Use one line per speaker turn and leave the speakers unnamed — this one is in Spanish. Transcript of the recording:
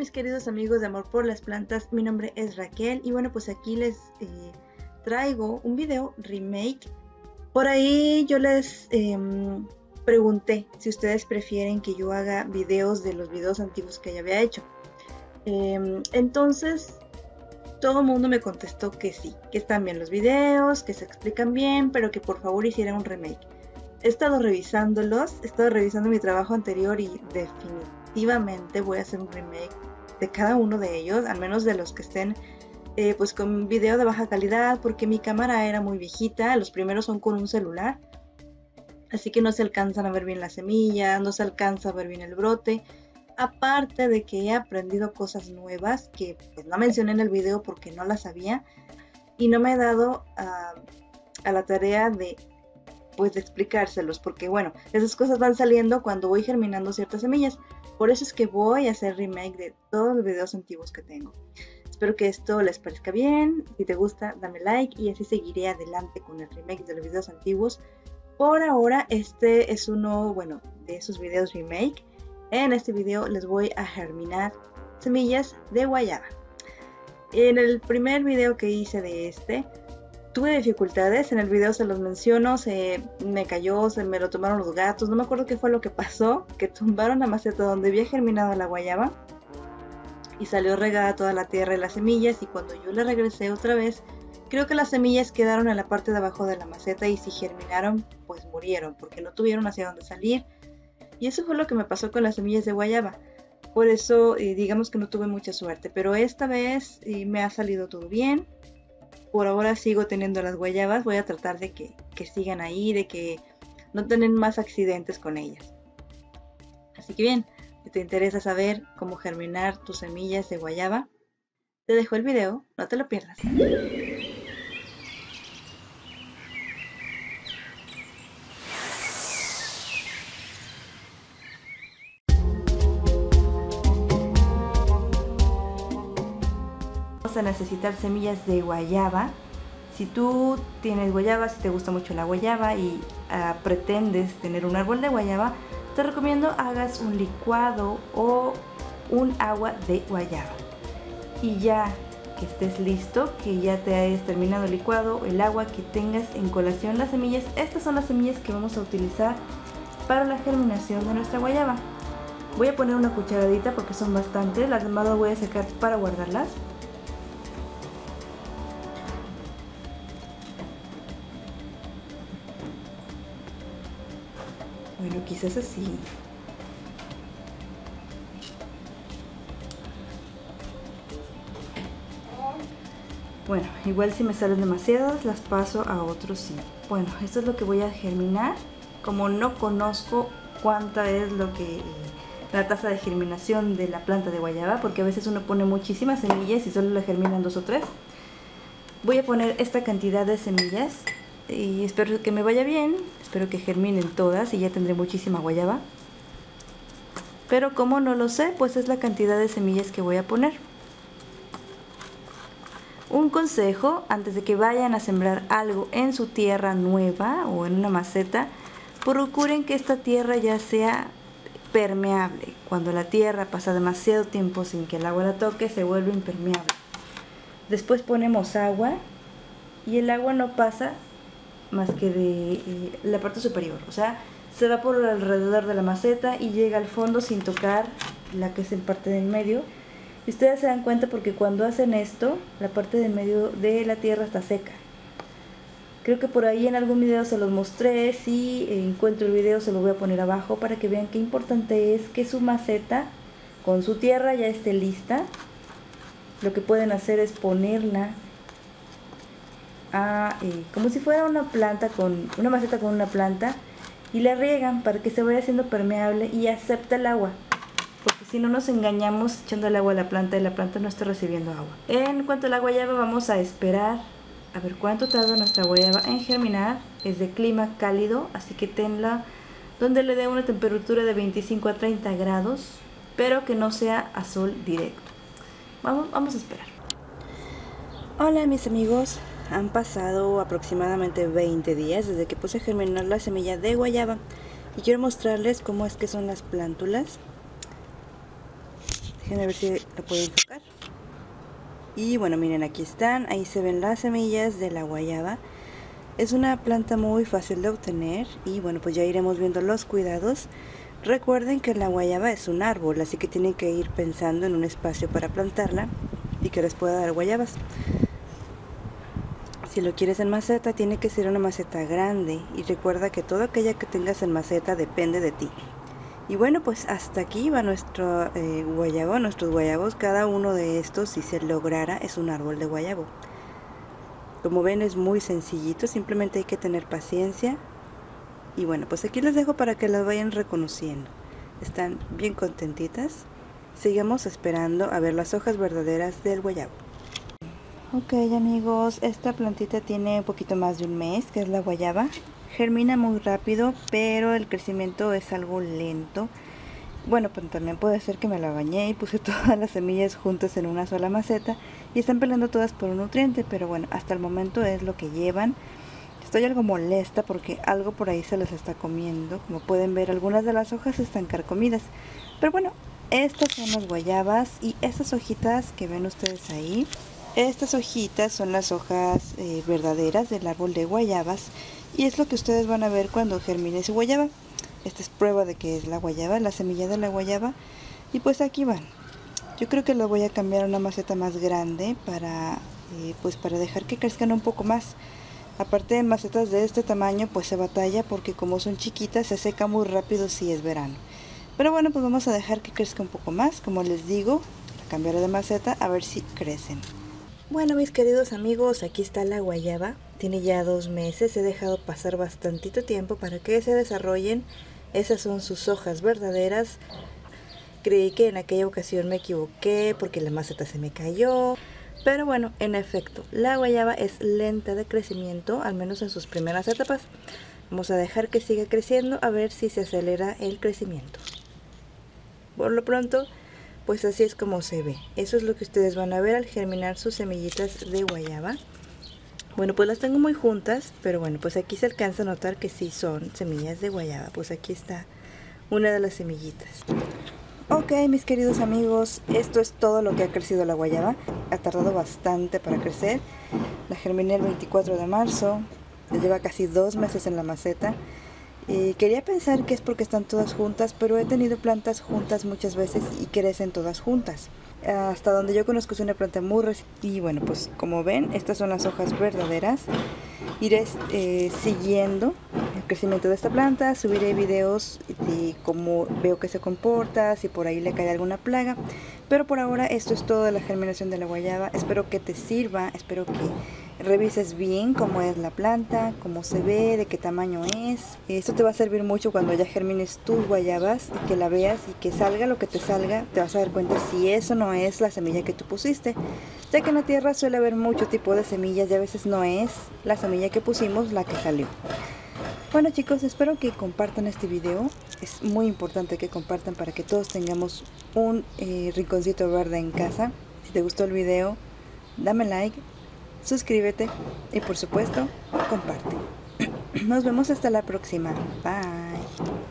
mis queridos amigos de Amor por las Plantas, mi nombre es Raquel y bueno pues aquí les eh, traigo un video remake. Por ahí yo les em, pregunté si ustedes prefieren que yo haga videos de los videos antiguos que ya había hecho. Em, entonces todo el mundo me contestó que sí, que están bien los videos, que se explican bien, pero que por favor hiciera un remake. He estado revisándolos, he estado revisando mi trabajo anterior y definitivamente voy a hacer un remake de cada uno de ellos, al menos de los que estén eh, pues con video de baja calidad, porque mi cámara era muy viejita, los primeros son con un celular, así que no se alcanzan a ver bien la semilla, no se alcanza a ver bien el brote, aparte de que he aprendido cosas nuevas que pues, no mencioné en el video porque no las sabía y no me he dado a la tarea de pues explicárselos porque bueno esas cosas van saliendo cuando voy germinando ciertas semillas por eso es que voy a hacer remake de todos los videos antiguos que tengo. Espero que esto les parezca bien. Si te gusta dame like y así seguiré adelante con el remake de los videos antiguos. Por ahora este es uno bueno de esos videos remake. En este video les voy a germinar semillas de guayaba. En el primer video que hice de este, tuve dificultades, en el video se los menciono, se me cayó, se me lo tomaron los gatos, no me acuerdo qué fue lo que pasó, que tumbaron la maceta donde había germinado la guayaba y salió regada toda la tierra y las semillas y cuando yo le regresé otra vez, creo que las semillas quedaron en la parte de abajo de la maceta y si germinaron, pues murieron porque no tuvieron hacia dónde salir y eso fue lo que me pasó con las semillas de guayaba. Por eso eh, digamos que no tuve mucha suerte. Pero esta vez eh, me ha salido todo bien. Por ahora sigo teniendo las guayabas. Voy a tratar de que, que sigan ahí, de que no tengan más accidentes con ellas. Así que bien, si te interesa saber cómo germinar tus semillas de guayaba, te dejo el video, no te lo pierdas. A necesitar semillas de guayaba. Si tú tienes guayaba, si te gusta mucho la guayaba y ah, pretendes tener un árbol de guayaba, te recomiendo hagas un licuado o un agua de guayaba. Y ya que estés listo, que ya te hayas terminado el licuado, el agua que tengas en colación, las semillas, estas son las semillas que vamos a utilizar para la germinación de nuestra guayaba. Voy a poner una cucharadita porque son bastantes, las demás las voy a sacar para guardarlas. Quizás así. Bueno, igual si me salen demasiadas, las paso a otro sí. Bueno, esto es lo que voy a germinar. Como no conozco cuánta es lo que eh, la tasa de germinación de la planta de guayaba, porque a veces uno pone muchísimas semillas y solo le germinan dos o tres. Voy a poner esta cantidad de semillas y espero que me vaya bien, espero que germinen todas y ya tendré muchísima guayaba. Pero como no lo sé, pues es la cantidad de semillas que voy a poner. Un consejo, antes de que vayan a sembrar algo en su tierra nueva o en una maceta, procuren que esta tierra ya sea permeable. Cuando la tierra pasa demasiado tiempo sin que el agua la toque, se vuelve impermeable. Después ponemos agua y el agua no pasa más que de eh, la parte superior. O sea, se va por alrededor de la maceta y llega al fondo sin tocar la que es el parte del medio. Y ustedes se dan cuenta porque cuando hacen esto, la parte del medio de la tierra está seca. Creo que por ahí en algún video se los mostré, si encuentro el video se lo voy a poner abajo para que vean qué importante es que su maceta con su tierra ya esté lista. Lo que pueden hacer es ponerla eh, como si fuera una planta con una maceta con una planta y la riegan para que se vaya haciendo permeable y acepte el agua. Porque si no nos engañamos echando el agua a la planta y la planta no está recibiendo agua. En cuanto a la guayaba vamos a esperar a ver cuánto tarda nuestra guayaba en germinar. Es de clima cálido así que tenla donde le dé una temperatura de 25 a 30 grados pero que no sea a sol directo. Vamos, vamos a esperar. Hola mis amigos han pasado aproximadamente 20 días desde que puse a germinar la semilla de guayaba y quiero mostrarles cómo es que son las plántulas. Déjenme ver si lo puedo enfocar. Y bueno, miren, aquí están. Ahí se ven las semillas de la guayaba. Es una planta muy fácil de obtener y bueno, pues ya iremos viendo los cuidados. Recuerden que la guayaba es un árbol, así que tienen que ir pensando en un espacio para plantarla y que les pueda dar guayabas. Si lo quieres en maceta, tiene que ser una maceta grande y recuerda que todo aquella que tengas en maceta depende de ti. Y bueno, pues hasta aquí va nuestro eh, guayabo, nuestros guayabos. Cada uno de estos, si se lograra, es un árbol de guayabo. Como ven es muy sencillito, simplemente hay que tener paciencia. Y bueno, pues aquí les dejo para que las vayan reconociendo. Están bien contentitas. Sigamos esperando a ver las hojas verdaderas del guayabo. Ok amigos, esta plantita tiene un poquito más de un mes, que es la guayaba. Germina muy rápido, pero el crecimiento es algo lento. Bueno, pues también puede ser que me la bañé y puse todas las semillas juntas en una sola maceta y están peleando todas por un nutriente, pero bueno, hasta el momento es lo que llevan. Estoy algo molesta porque algo por ahí se les está comiendo. Como pueden ver, algunas de las hojas están carcomidas. Pero bueno, estas son las guayabas y estas hojitas que ven ustedes ahí estas hojitas son las hojas eh, verdaderas del árbol de guayabas y es lo que ustedes van a ver cuando germine su guayaba. Esta es prueba de que es la guayaba, la semilla de la guayaba. Y pues aquí van. Yo creo que lo voy a cambiar a una maceta más grande para, eh, pues para dejar que crezcan un poco más. Aparte de macetas de este tamaño pues se batalla porque como son chiquitas se seca muy rápido si es verano. Pero bueno pues vamos a dejar que crezca un poco más. Como les digo, cambiaré de maceta a ver si crecen. Bueno mis queridos amigos, aquí está la guayaba. Tiene ya dos meses, he dejado pasar bastantito tiempo para que se desarrollen. Esas son sus hojas verdaderas. Creí que en aquella ocasión me equivoqué porque la maceta se me cayó. Pero bueno, en efecto, la guayaba es lenta de crecimiento, al menos en sus primeras etapas. Vamos a dejar que siga creciendo a ver si se acelera el crecimiento. Por lo pronto, pues así es como se ve. Eso es lo que ustedes van a ver al germinar sus semillitas de guayaba. Bueno, pues las tengo muy juntas, pero bueno, pues aquí se alcanza a notar que sí son semillas de guayaba. Pues aquí está una de las semillitas. Ok, mis queridos amigos, esto es todo lo que ha crecido la guayaba. Ha tardado bastante para crecer. La germiné el 24 de marzo. Lleva casi dos meses en la maceta quería pensar que es porque están todas juntas, pero he tenido plantas juntas muchas veces y crecen todas juntas. Hasta donde yo conozco es una planta muy. Y bueno, pues como ven, estas son las hojas verdaderas. Iré eh, siguiendo el crecimiento de esta planta, subiré videos de cómo veo que se comporta, si por ahí le cae alguna plaga. Pero por ahora esto es todo de la germinación de la guayaba. Espero que te sirva, espero que revises bien cómo es la planta, cómo se ve, de qué tamaño es. Esto te va a servir mucho cuando ya germines tus guayabas y que la veas y que salga lo que te salga, te vas a dar cuenta si eso no es la semilla que tú pusiste. Ya que en la tierra suele haber mucho tipo de semillas y a veces no es la semilla que pusimos la que salió. Bueno chicos, espero que compartan este video. Es muy importante que compartan para que todos tengamos un eh, rinconcito verde en casa. Si te gustó el video, dame like suscríbete y por supuesto comparte. Nos vemos hasta la próxima. Bye.